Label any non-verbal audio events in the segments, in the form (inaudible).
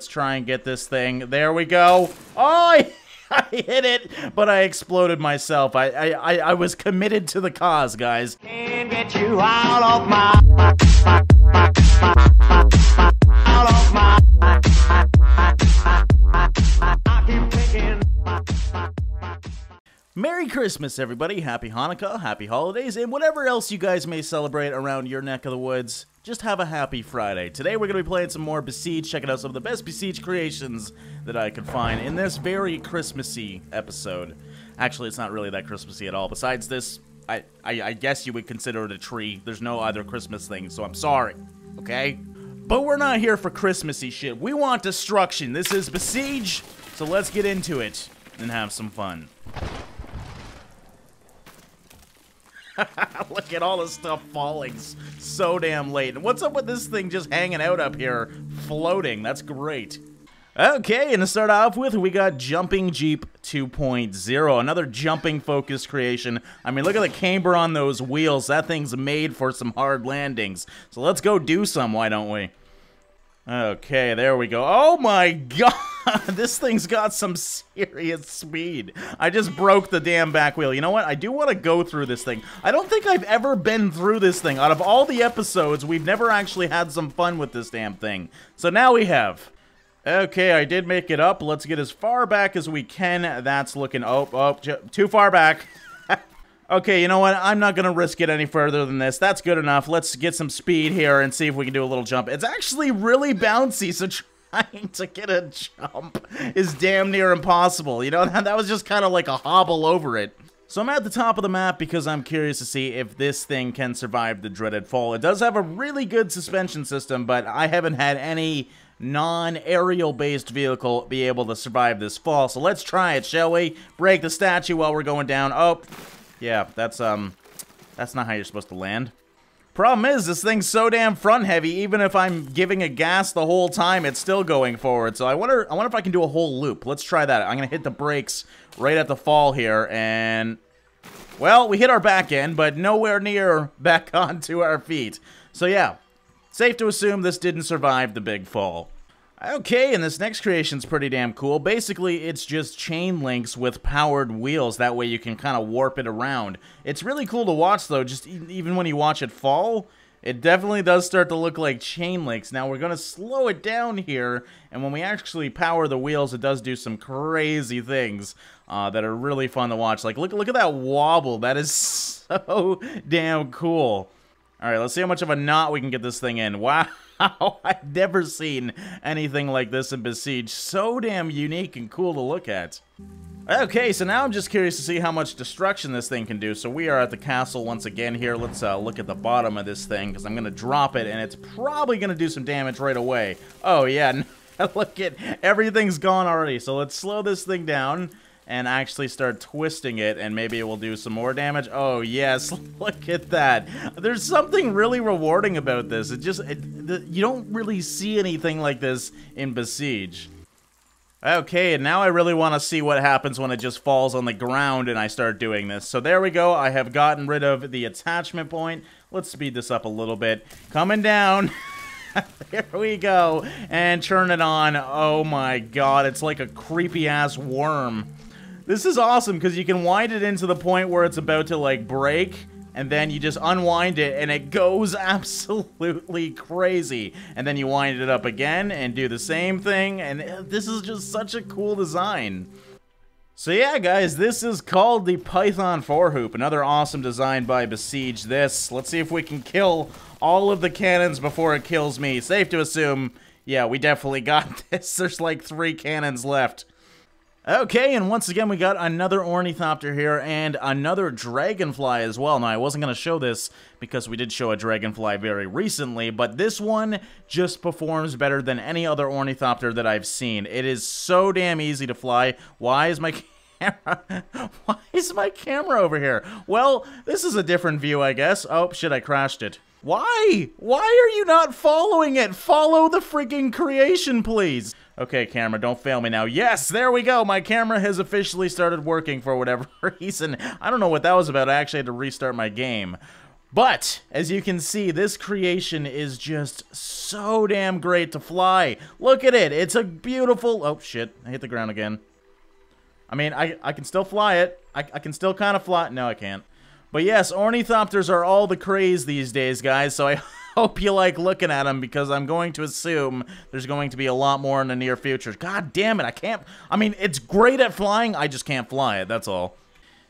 Let's try and get this thing. There we go. Oh, I, (laughs) I hit it, but I exploded myself. I, I, I, I was committed to the cause, guys. Merry Christmas, everybody. Happy Hanukkah, happy holidays, and whatever else you guys may celebrate around your neck of the woods. Just have a happy Friday. Today we're going to be playing some more Besiege, checking out some of the best Besiege creations that I could find in this very Christmassy episode. Actually, it's not really that Christmassy at all. Besides this, I, I, I guess you would consider it a tree. There's no other Christmas thing, so I'm sorry, okay? But we're not here for Christmassy shit. We want destruction. This is Besiege, so let's get into it and have some fun. (laughs) Look at all the stuff falling so damn late. And what's up with this thing just hanging out up here, floating? That's great. Okay, and to start off with, we got Jumping Jeep 2.0, another jumping focused creation. I mean, look at the camber on those wheels. That thing's made for some hard landings. So let's go do some, why don't we? Okay, there we go. Oh my god! (laughs) This thing's got some serious speed. I just broke the damn back wheel. You know what? I do want to go through this thing. I don't think I've ever been through this thing. Out of all the episodes, we've never actually had some fun with this damn thing. So now we have. Okay, I did make it up. Let's get as far back as we can. That's looking... Oh, oh, too far back. Okay, you know what? I'm not going to risk it any further than this. That's good enough. Let's get some speed here and see if we can do a little jump. It's actually really bouncy, so (laughs) trying to get a jump is damn near impossible. You know, (laughs) that, that was just kind of like a hobble over it. So I'm at the top of the map because I'm curious to see if this thing can survive the dreaded fall. It does have a really good suspension system, but I haven't had any non-aerial based vehicle be able to survive this fall. So let's try it, shall we? Break the statue while we're going down. Oh, yeah, that's, um, that's not how you're supposed to land. Problem is, this thing's so damn front heavy, even if I'm giving it gas the whole time, it's still going forward. So I wonder, I wonder if I can do a whole loop. Let's try that. I'm gonna hit the brakes right at the fall here, and... Well, we hit our back end, but nowhere near back (laughs) onto our feet. So yeah, safe to assume this didn't survive the big fall. Okay, and this next creation's pretty damn cool. Basically, it's just chain links with powered wheels. That way you can kind of warp it around. It's really cool to watch, though. Just e- even when you watch it fall, it definitely does start to look like chain links. Now, we're going to slow it down here, and when we actually power the wheels, it does do some crazy things uh, that are really fun to watch. Like, look, look at that wobble. That is (laughs) so damn cool. All right, let's see how much of a knot we can get this thing in. Wow. (laughs) I've never seen anything like this in Besiege. So damn unique and cool to look at. Okay, so now I'm just curious to see how much destruction this thing can do. So we are at the castle once again here. Let's uh, look at the bottom of this thing, because I'm going to drop it, and it's probably going to do some damage right away. Oh, yeah, (laughs) look at everything's gone already. So let's slow this thing down and actually start twisting it, and maybe it will do some more damage. Oh, yes, (laughs) look at that. There's something really rewarding about this. It just, it, the, you don't really see anything like this in Besiege. Okay, and now I really want to see what happens when it just falls on the ground and I start doing this. So there we go. I have gotten rid of the attachment point. Let's speed this up a little bit. Coming down. (laughs) there we go. And turn it on. Oh my god, it's like a creepy-ass worm. This is awesome because you can wind it into the point where it's about to like break and then you just unwind it and it goes (laughs) absolutely crazy. And then you wind it up again and do the same thing and uh, this is just such a cool design. So yeah, guys, this is called the Python 4 Hoop. Another awesome design by Besiege this. Let's see if we can kill all of the cannons before it kills me. Safe to assume, yeah, we definitely got (laughs) this. There's like three cannons left. Okay, and once again, we got another ornithopter here and another dragonfly as well. Now, I wasn't going to show this because we did show a dragonfly very recently, but this one just performs better than any other ornithopter that I've seen. It is so damn easy to fly. Why is my (laughs) camera... Why is my camera over here? Well, this is a different view, I guess. Oh, shit, I crashed it. Why? Why are you not following it? Follow the freaking creation, please. Okay, camera, don't fail me now. Yes, there we go. My camera has officially started working for whatever (laughs) reason. I don't know what that was about. I actually had to restart my game. But, as you can see, this creation is just so damn great to fly. Look at it. It's a beautiful... Oh, shit. I hit the ground again. I mean, I, I can still fly it. I, I can still kind of fly... No, I can't. But yes, ornithopters are all the craze these days, guys, so I (laughs) (laughs) hope you like looking at them because I'm going to assume there's going to be a lot more in the near future. God damn it, I can't... I mean, it's great at flying, I just can't fly it, that's all.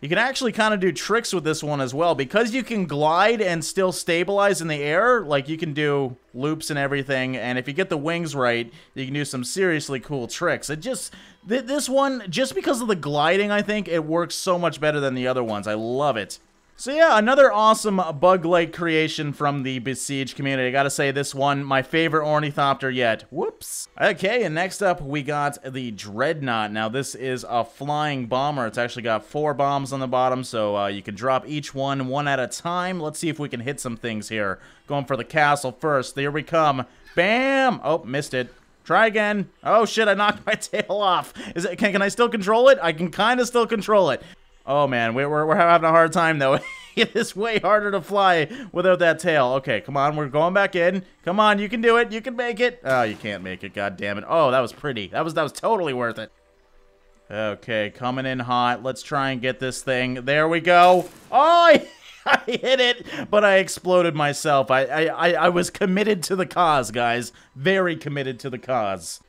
You can actually kind of do tricks with this one as well. Because you can glide and still stabilize in the air, like you can do loops and everything, and if you get the wings right, you can do some seriously cool tricks. It just, th this one, just because of the gliding, I think, it works so much better than the other ones. I love it. So yeah, another awesome bug-like creation from the Besiege community. I gotta say, this one, my favorite ornithopter yet. Whoops. Okay, and next up, we got the Dreadnought. Now, this is a flying bomber. It's actually got four bombs on the bottom, so uh, you can drop each one one at a time. Let's see if we can hit some things here. Going for the castle first. There we come. Bam! Oh, missed it. Try again. Oh, shit, I knocked (laughs) my tail off. Is it? Can, can I still control it? I can kind of still control it. Oh man, we're, we're, we're having a hard time though. (laughs) it is way harder to fly without that tail. Okay, come on, we're going back in. Come on, you can do it. You can make it. Oh, you can't make it. God damn it. Oh, that was pretty. That was that was totally worth it. Okay, coming in hot. Let's try and get this thing. There we go. Oh, I, (laughs) I hit it, but I exploded myself. I, I, I was committed to the cause, guys. Very committed to the cause.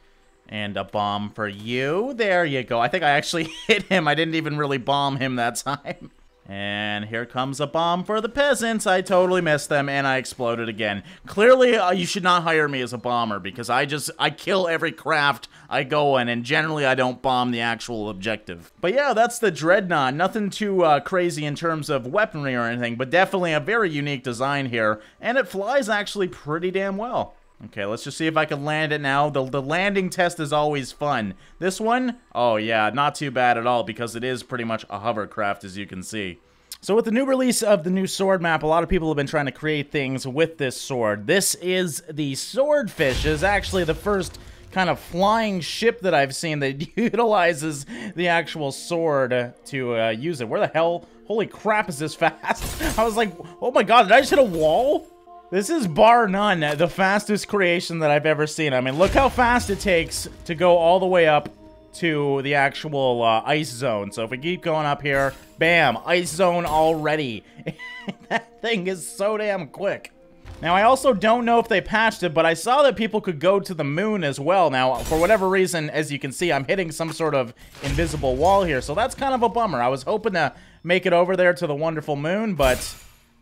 And a bomb for you. There you go. I think I actually (laughs) hit him. I didn't even really bomb him that time. (laughs) And here comes a bomb for the peasants. I totally missed them, and I exploded again. Clearly, uh, you should not hire me as a bomber, because I just, I kill every craft I go in, and generally I don't bomb the actual objective. But yeah, that's the Dreadnought. Nothing too uh, crazy in terms of weaponry or anything, but definitely a very unique design here, and it flies actually pretty damn well. Okay, let's just see if I can land it now. The, the landing test is always fun. This one, oh yeah, not too bad at all because it is pretty much a hovercraft as you can see. So with the new release of the new sword map, a lot of people have been trying to create things with this sword. This is the Swordfish, is actually the first kind of flying ship that I've seen that (laughs) utilizes the actual sword to uh, use it. Where the hell? Holy crap, is this fast? (laughs) I was like, oh my god, did I just hit a wall? This is bar none the fastest creation that I've ever seen. I mean, look how fast it takes to go all the way up to the actual uh, ice zone. So if we keep going up here, bam, ice zone already. (laughs) that thing is so damn quick. Now, I also don't know if they patched it, but I saw that people could go to the moon as well. Now, for whatever reason, as you can see, I'm hitting some sort of invisible wall here, so that's kind of a bummer. I was hoping to make it over there to the wonderful moon, but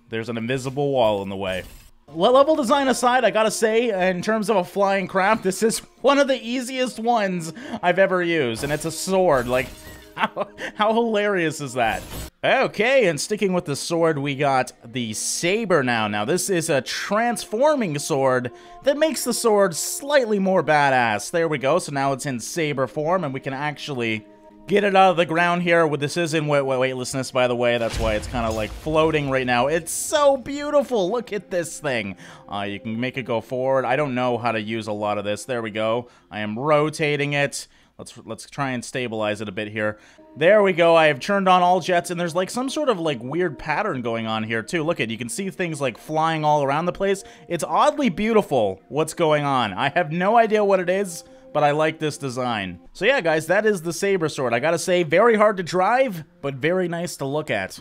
there's an invisible wall in the way. Level design aside, I gotta say, in terms of a flying craft, this is (laughs) one of the easiest ones I've ever used, and it's a sword. Like, (laughs) how, how hilarious is that? Okay, and sticking with the sword, we got the Saber now. Now, this is a transforming sword that makes the sword slightly more badass. There we go, so now it's in Saber form, and we can actually get it out of the ground here. This is in weightlessness, by the way. That's why it's kind of like floating right now. It's so beautiful. Look at this thing. Uh, you can make it go forward. I don't know how to use a lot of this. There we go. I am rotating it. Let's let's try and stabilize it a bit here. There we go. I have turned on all jets, and there's like some sort of like weird pattern going on here too. Look at you can see things like flying all around the place. It's oddly beautiful what's going on. I have no idea what it is but I like this design. So yeah, guys, that is the Saber Sword. I gotta say, very hard to drive, but very nice to look at.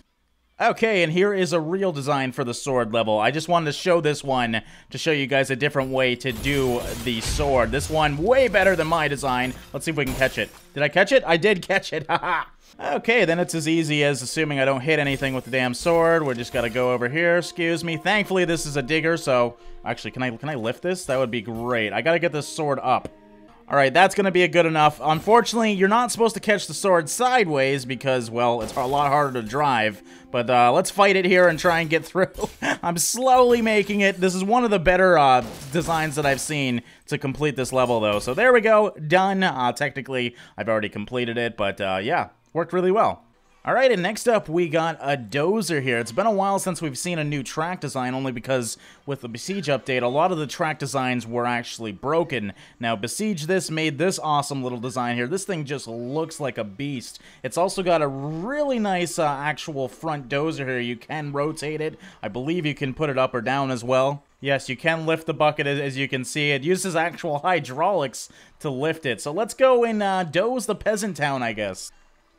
Okay, and here is a real design for the sword level. I just wanted to show this one to show you guys a different way to do the sword. This one way better than my design. Let's see if we can catch it. Did I catch it? I did catch it. (laughs) Haha. okay, then it's as easy as assuming I don't hit anything with the damn sword. We're just gotta go over here. Excuse me. Thankfully, this is a digger, so... Actually, can I, can I lift this? That would be great. I gotta get this sword up. Alright, that's going to be a good enough. Unfortunately, you're not supposed to catch the sword sideways because, well, it's a lot harder to drive. But uh, let's fight it here and try and get (laughs) through. I'm slowly making it. This is one of the better uh, designs that I've seen to complete this level, though. So there we go. Done. Uh, technically, I've already completed it, but uh, yeah, worked really well. All right, and next up we got a dozer here. It's been a while since we've seen a new track design, only because with the Besiege update, a lot of the track designs were actually broken. Now, Besiege this made this awesome little design here. This thing just looks like a beast. It's also got a really nice uh, actual front dozer here. You can rotate it. I believe you can put it up or down as well. Yes, you can lift the bucket as, you can see. It uses actual hydraulics to lift it. So let's go and uh, doze the peasant town, I guess.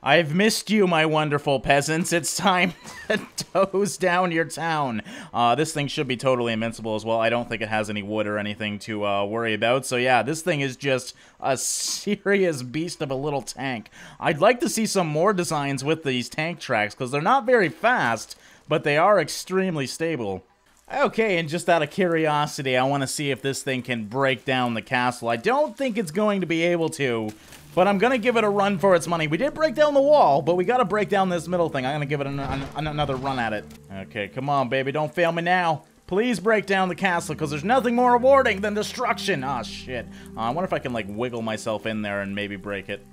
I've missed you, my wonderful peasants. It's time (laughs) to doze down your town. Uh, this thing should be totally invincible as well. I don't think it has any wood or anything to uh, worry about. So yeah, this thing is just a serious beast of a little tank. I'd like to see some more designs with these tank tracks because they're not very fast, but they are extremely stable. Okay, and just out of curiosity, I want to see if this thing can break down the castle. I don't think it's going to be able to, but I'm going to give it a run for its money. We did break down the wall, but we got to break down this middle thing. I'm going to give it an, an, another run at it. Okay, come on, baby. Don't fail me now. Please break down the castle, because there's nothing more rewarding than destruction. Ah, oh, shit. Uh, I wonder if I can, like, wiggle myself in there and maybe break it.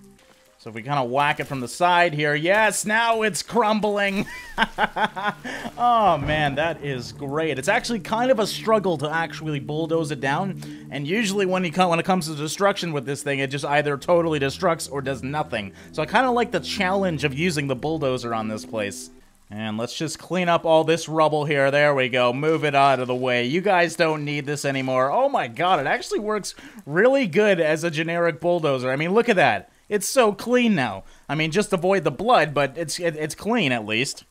So if we kind of whack it from the side here, yes, now it's crumbling. (laughs) oh man, that is great. It's actually kind of a struggle to actually bulldoze it down, and usually when you when it comes to destruction with this thing, it just either totally destructs or does nothing. So I kind of like the challenge of using the bulldozer on this place. And let's just clean up all this rubble here. There we go. Move it out of the way. You guys don't need this anymore. Oh my god, it actually works really good as a generic bulldozer. I mean, look at that. It's so clean now. I mean, just avoid the blood, but it's it, it's clean at least.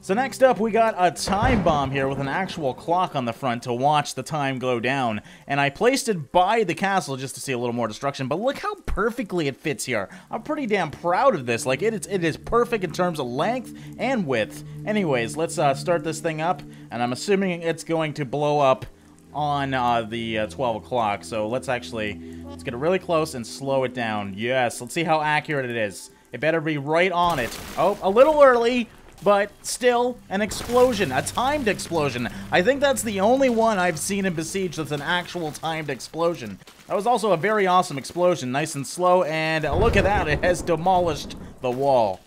So next up, we got a time bomb here with an actual clock on the front to watch the time go down. And I placed it by the castle just to see a little more destruction, but look how perfectly it fits here. I'm pretty damn proud of this. Like, it is, it is perfect in terms of length and width. Anyways, let's uh, start this thing up, and I'm assuming it's going to blow up on uh, the uh, 12 o'clock. So let's actually, let's get it really close and slow it down. Yes, let's see how accurate it is. It better be right on it. Oh, a little early, but still an explosion, a timed explosion. I think that's the only one I've seen in Besiege that's an actual timed explosion. That was also a very awesome explosion, nice and slow, and look at that, it has demolished the wall.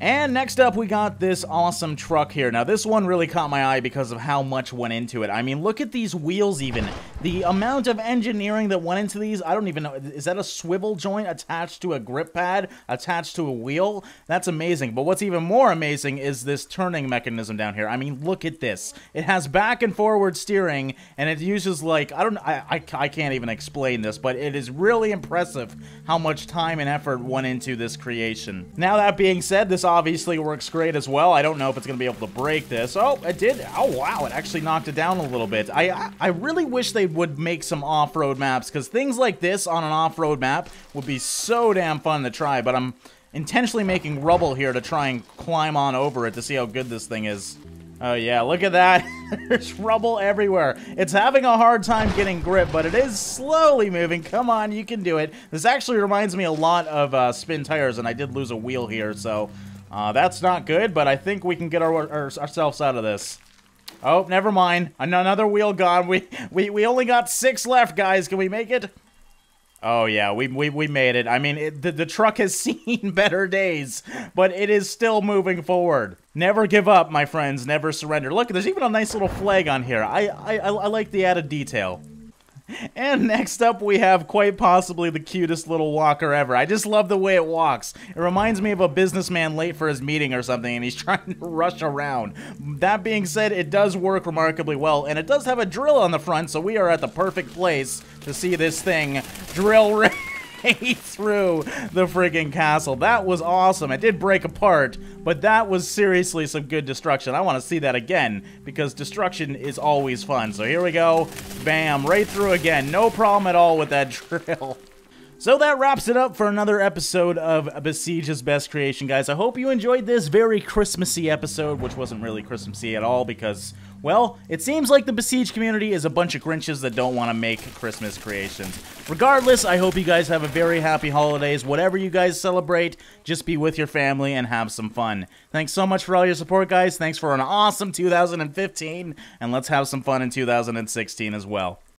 And next up, we got this awesome truck here. Now, this one really caught my eye because of how much went into it. I mean, look at these wheels even. The amount of engineering that went into these, I don't even know. Is that a swivel joint attached to a grip pad, attached to a wheel? That's amazing. But what's even more amazing is this turning mechanism down here. I mean, look at this. It has back and forward steering, and it uses like, I don't I, I, I can't even explain this, but it is really impressive how much time and effort went into this creation. Now, that being said, this obviously works great as well. I don't know if it's going to be able to break this. Oh, it did. Oh, wow. It actually knocked it down a little bit. I, I really wish they would make some off-road maps because things like this on an off-road map would be so damn fun to try, but I'm intentionally making rubble here to try and climb on over it to see how good this thing is. Oh yeah, look at that. (laughs) There's rubble everywhere. It's having a hard time getting grip, but it is slowly moving. Come on, you can do it. This actually reminds me a lot of uh, Spintires, and I did lose a wheel here, so uh, that's not good, but I think we can get our, our, ourselves out of this. Oh, never mind. Another wheel gone. (laughs) We, we, we only got six left, guys. Can we make it? Oh, yeah, we, we, we made it. I mean, it, the, the truck has (laughs) seen better days, but it is still moving forward. Never give up, my friends. Never surrender. Look, there's even a nice little flag on here. I, I, I like the added detail. And next up, we have quite possibly the cutest little walker ever. I just love the way it walks. It reminds me of a businessman late for his meeting or something, and he's (laughs) trying to rush around. That being said, it does work remarkably well, and it does have a drill on the front, so we are at the perfect place to see this thing drill (laughs) (laughs) right through the friggin' castle. That was awesome. It did break apart, but that was seriously some good destruction. I want to see that again, because destruction is always fun. So here we go. Bam, right through again. No problem at all with that (laughs) drill. So that wraps it up for another episode of Besiege's Best Creation, guys. I hope you enjoyed this very Christmassy episode, which wasn't really Christmassy at all because, well, it seems like the Besiege community is a bunch of Grinches that don't want to make Christmas creations. Regardless, I hope you guys have a very happy holidays. Whatever you guys celebrate, just be with your family and have some fun. Thanks so much for all your support, guys. Thanks for an awesome 2015, and let's have some fun in 2016 as well.